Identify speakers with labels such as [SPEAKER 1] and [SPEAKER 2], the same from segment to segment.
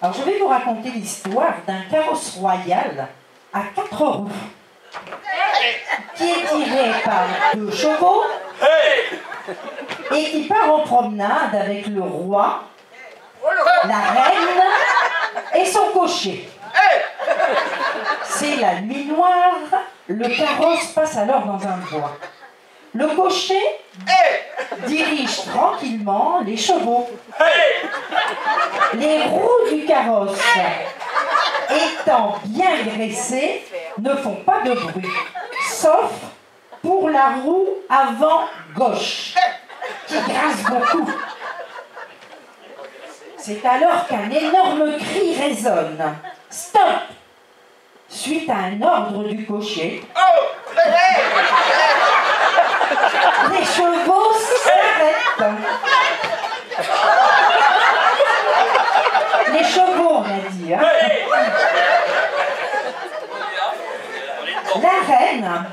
[SPEAKER 1] Alors je vais vous raconter l'histoire d'un carrosse royal à quatre roues qui est tiré par deux chevaux et qui part en promenade avec le roi, la reine et son cocher. C'est la nuit noire, le carrosse passe alors dans un bois. Le cocher dirige tranquillement les chevaux. Les roues du carrosse, étant bien graissées, ne font pas de bruit, sauf pour la roue avant gauche, qui grince beaucoup. C'est alors qu'un énorme cri résonne. Stop Suite à un ordre du cocher, les chevaux s'arrêtent. Les chevaux, on a dit. hein. La reine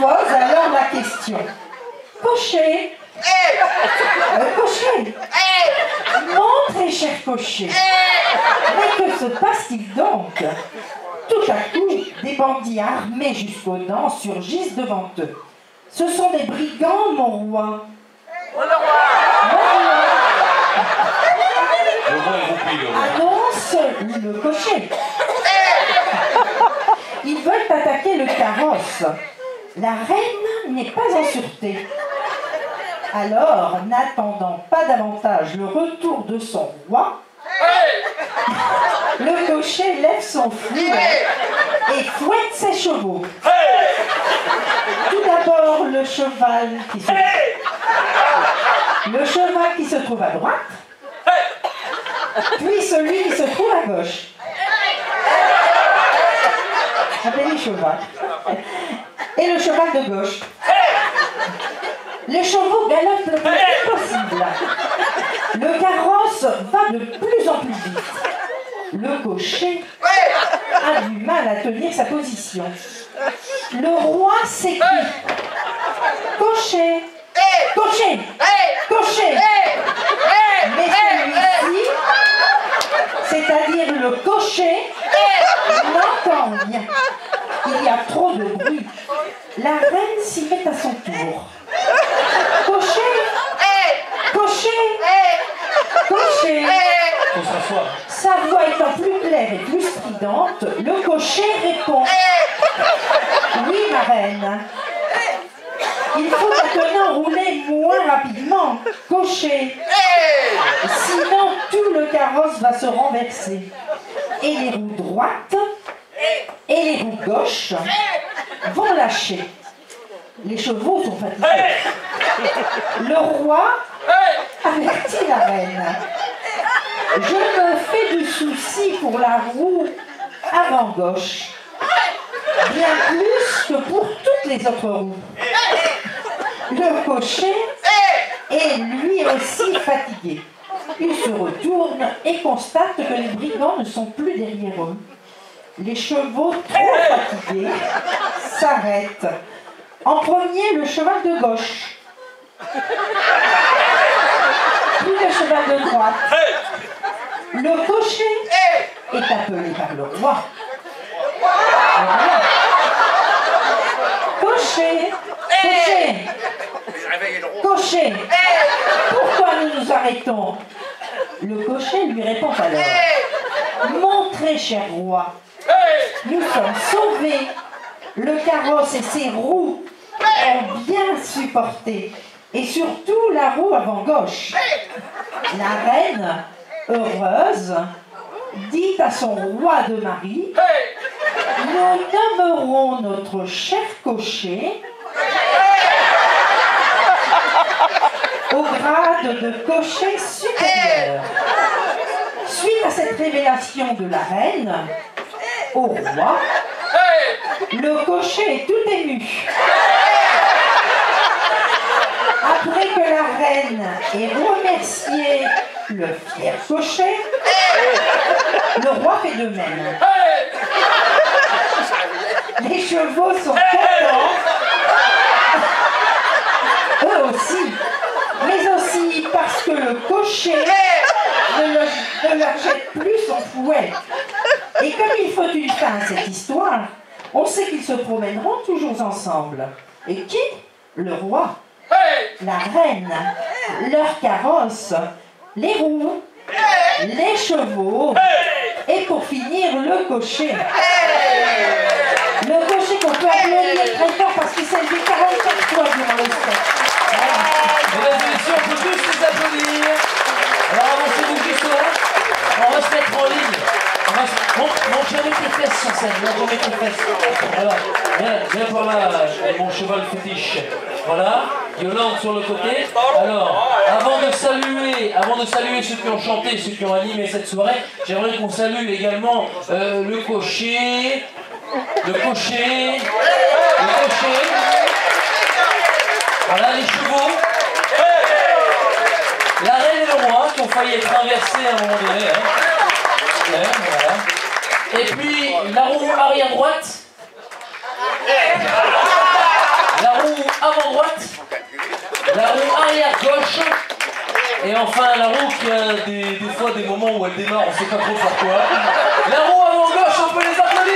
[SPEAKER 1] pose alors la question. Cocher Euh, Cocher Mon très cher cocher Mais que se passe-t-il donc? Tout à coup, des bandits armés jusqu'aux dents surgissent devant eux. Ce sont des brigands, mon roi. Mon roi annonce le cocher. Ils veulent attaquer le carrosse. La reine n'est pas en sûreté. Alors, n'attendant pas davantage le retour de son roi, le cocher lève son fouet et fouette ses chevaux. Tout d'abord, le cheval qui se... Le cheval qui se trouve à droite, puis celui qui se trouve à gauche. Appelez cheval. Et le cheval de gauche. Les chevaux galopent le plus vite possible. Le carrosse va de plus en plus vite. Le cocher a du mal à tenir sa position. Le roi s'écrie. Cocher Cocher Cocher Mais celui-ci, c'est-à-dire le cocher, n'entend rien. Il y a trop de bruit. La reine s'y met à son tour. Cocher Cocher Cocher
[SPEAKER 2] Faut s'asseoir.
[SPEAKER 1] Sa voix étant plus claire et plus stridente, le cocher répond Oui, ma reine. Il faut maintenant rouler moins rapidement, cocher. Sinon, tout le carrosse va se renverser. Et les roues droites et les roues gauches vont lâcher. Les chevaux sont fatigués. Le roi avertit la reine. Je me fais du souci pour la roue avant gauche. Bien plus que pour toutes les autres roues. Le cocher est lui aussi fatigué. Il se retourne et constate que les brigands ne sont plus derrière eux. Les chevaux trop fatigués s'arrêtent. En premier, le cheval de gauche. Puis le cheval de droite. Le cocher est appelé par le roi. Cocher, cocher, cocher, pourquoi nous nous arrêtons? Le cocher lui répond alors Mon très cher roi, nous sommes sauvés. Le carrosse et ses roues ont bien supporté. Et surtout la roue avant gauche. La reine, heureuse, dit à son roi de mari Nous nommerons notre cher cocher au grade de cocher supérieur. Suite à cette révélation de la reine au roi, le cocher est tout ému. Après que la reine ait remercié le fier cocher, le roi fait de même. Les chevaux sont contents, eux aussi, mais aussi parce que le cocher leur jette plus son fouet. Et comme il faut une fin à cette histoire, on sait qu'ils se promèneront toujours ensemble. Et qui? Le roi, la reine, leur carrosse, les roues, les chevaux, et pour finir, le cocher. Le cocher qu'on peut applaudir très fort parce qu'il
[SPEAKER 2] Viens, par là, mon cheval fétiche. Voilà. Yolande sur le côté. Alors, avant de saluer, avant de saluer ceux qui ont chanté, ceux qui ont animé cette soirée, j'aimerais qu'on salue également euh, le cocher, le cocher, le cocher. Voilà les chevaux. La reine et le roi qui ont failli être inversés à un moment donné. hein. Voilà. Et puis la roue arrière droite. La roue avant droite. La roue arrière gauche. Et enfin la roue qui a des, fois des moments où elle démarre, on sait pas trop pourquoi. La roue avant gauche, on peut les applaudir.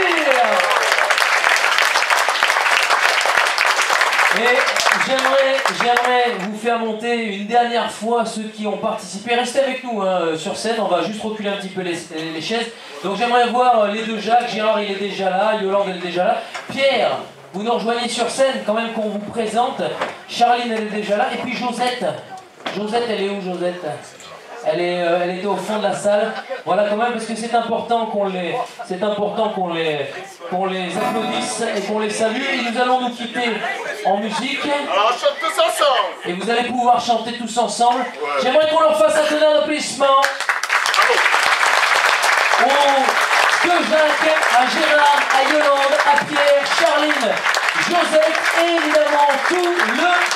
[SPEAKER 2] J'aimerais, vous faire monter une dernière fois ceux qui ont participé. Restez avec nous hein, sur scène, on va juste reculer un petit peu les, chaises. Donc j'aimerais voir euh, les deux Jacques, Gérard il est déjà là, Yolande elle est déjà là. Pierre, vous nous rejoignez sur scène quand même qu'on vous présente. Charline elle est déjà là. Et puis Josette. Josette elle est où Josette? Elle, est, euh, elle était au fond de la salle. Voilà quand même parce que c'est important qu'on les, les, qu'on les applaudisse et qu'on les salue. Et nous allons nous quitter en musique.
[SPEAKER 3] Alors on chante tous ensemble.
[SPEAKER 2] Et vous allez pouvoir chanter tous ensemble. J'aimerais qu'on leur fasse un tonnerre d'applaudissements. Aux deux Jacques, à Gérard, à Yolande, à Pierre, Charline, Joseph et évidemment tout le